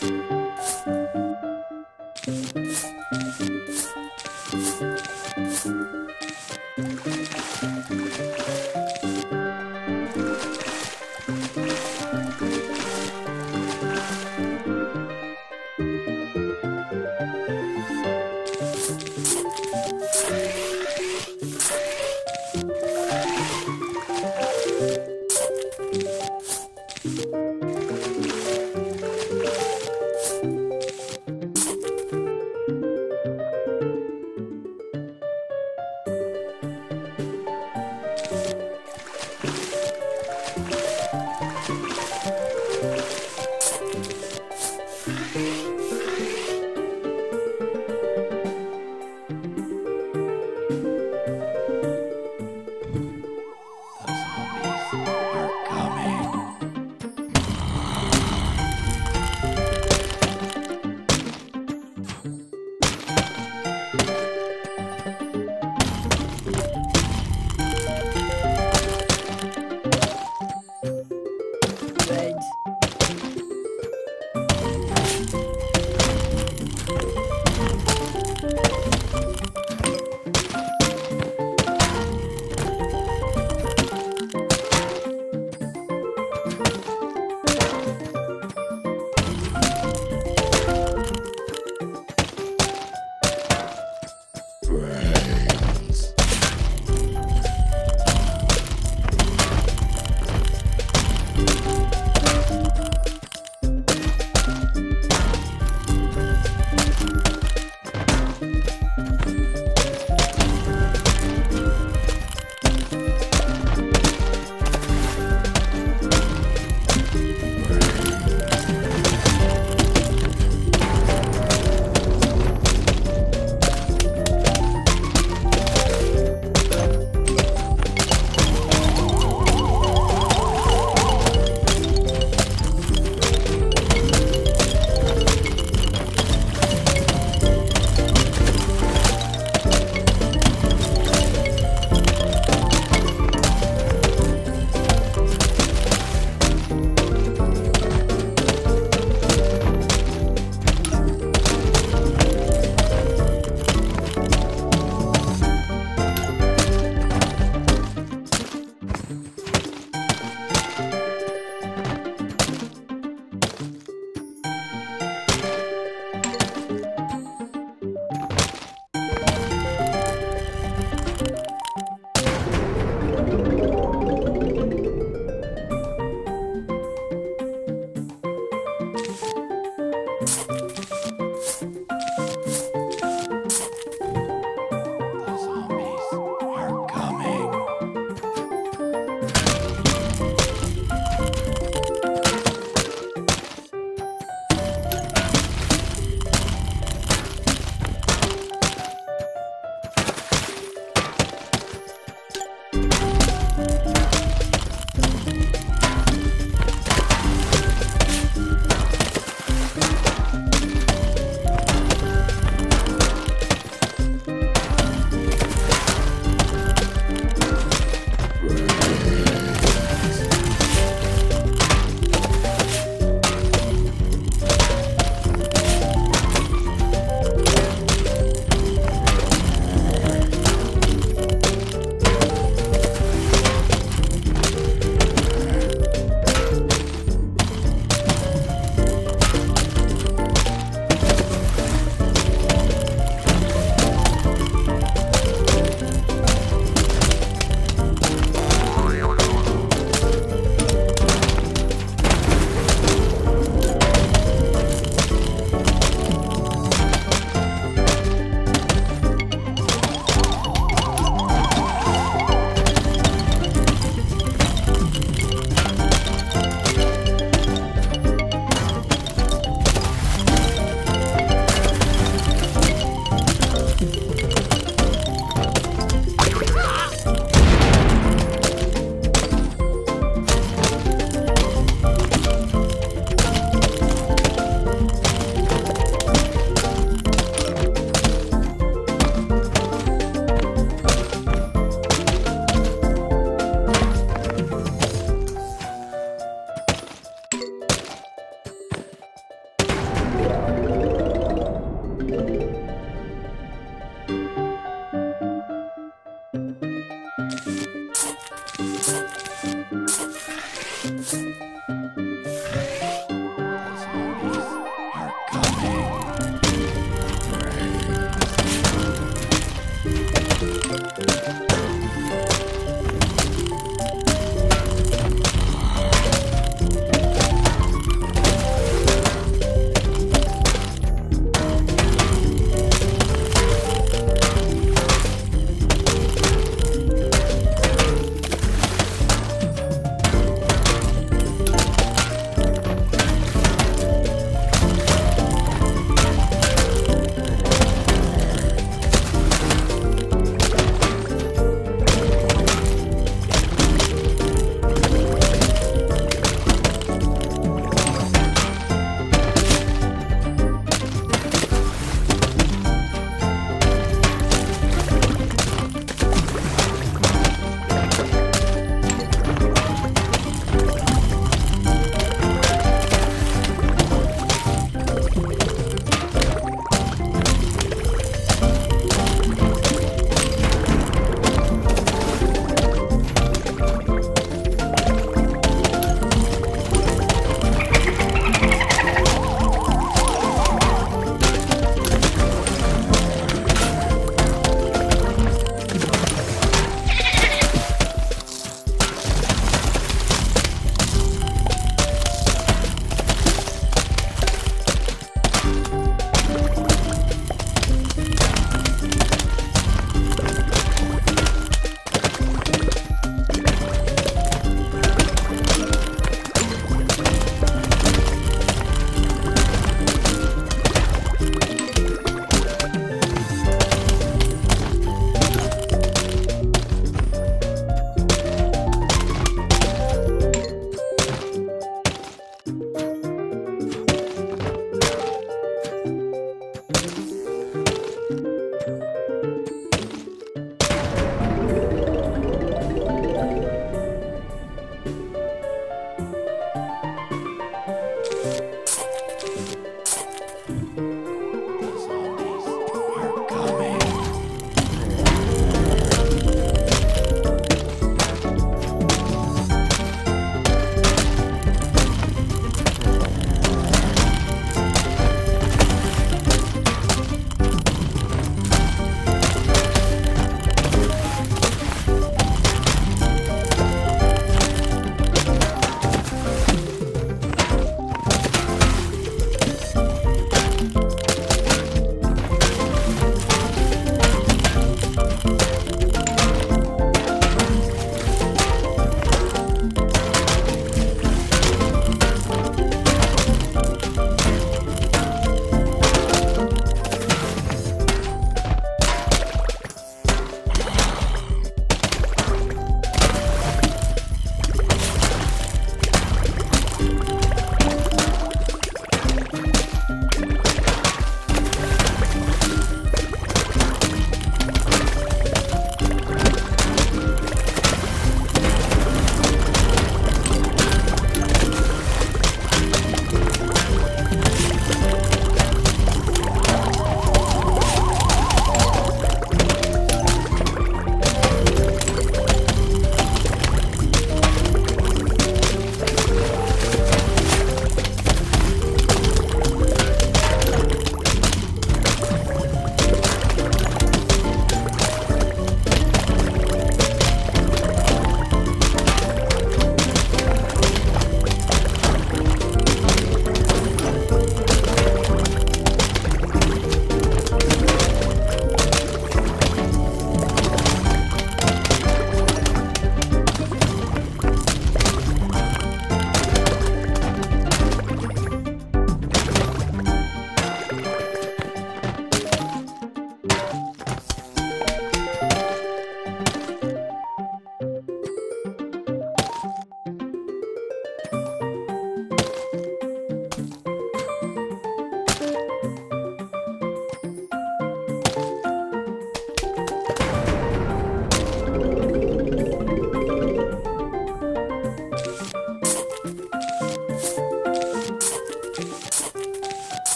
Bye.